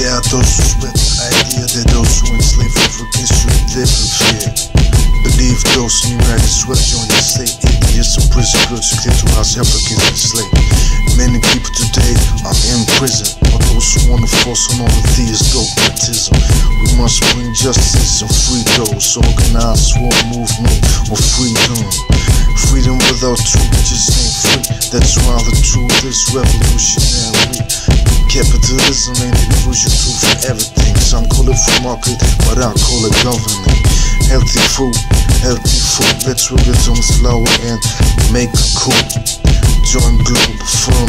fear that those who enslave Africans should live in fear. Believe those numeric sweat on your slave idiots and prison girls who claim to house Africans enslaved. Many people today are in prison, or those who want to force on all the theists dogmatism. We must bring justice and free those organized war movement of freedom. Freedom without truth just ain't free. That's why the truth is revolutionary. Capitalism ain't the crucial truth for everything. Some call it free market, but I call it governing. Healthy food, healthy food. Let's roll it on slow and make a coup. Join global firm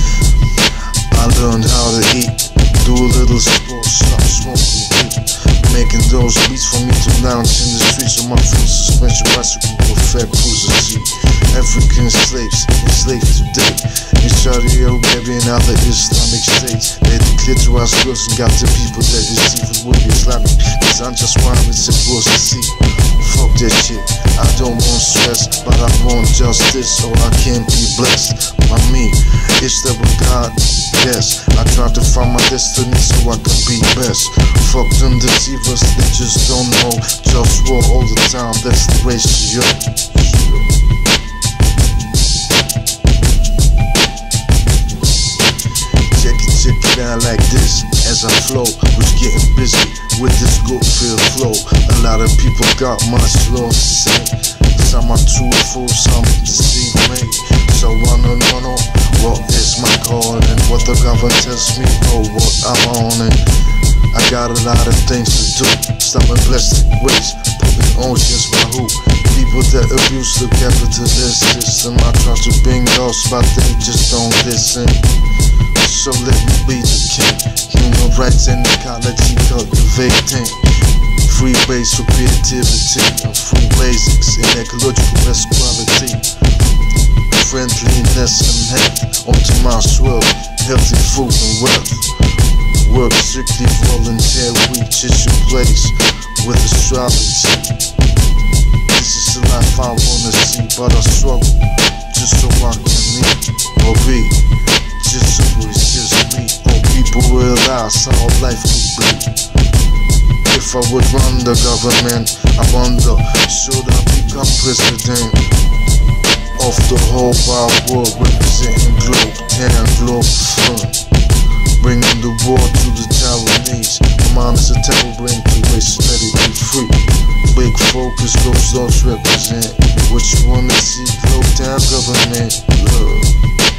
Little sports, stop smoking weed. Making those beats for me to lounge in the streets on my full suspension bicycle with fat cruiser seat. African slaves, enslaved today. In Saudi Arabia and other Islamic states. They declare to us girls and got the people that receive it with Islamic. Cause I'm just one it's supposed to see. Fuck that shit. I don't want stress, but I want justice, so I can't be blessed. By me, it's the God. Yes, I try to find my destiny so I can be best. Fuck them deceivers, they just don't know. Just war all the time, that's the ratio. Check it, check it out like this as I flow. Was getting busy with this good feel flow. A lot of people got much love to say. Some are truthful, some deceive me. So I don't know what is my calling, what the government tells me, or what I'm on. And I got a lot of things to do. Stopping plastic waste, pumping oceans by who? People that abuse the capitalist system. I try to bring those, but they just don't listen. So let me be the king. Human rights and ecology cultivating. Free base for creativity and free basics in ecological best quality. Friendliness and health onto my swirl. Healthy food and wealth. Work strictly voluntary, just your place with astrology. This is the life I wanna see, but I struggle just so I can live or be. Just so it's just me, or people realize how life could be. If I would run the government, I wonder, should I become president of the whole wide world, representing globe, town, globe fun, bringing the war to the Taiwanese. A temple bring to waste, let it be free. Big focus, those those represent what you wanna see, globe, town, government, love.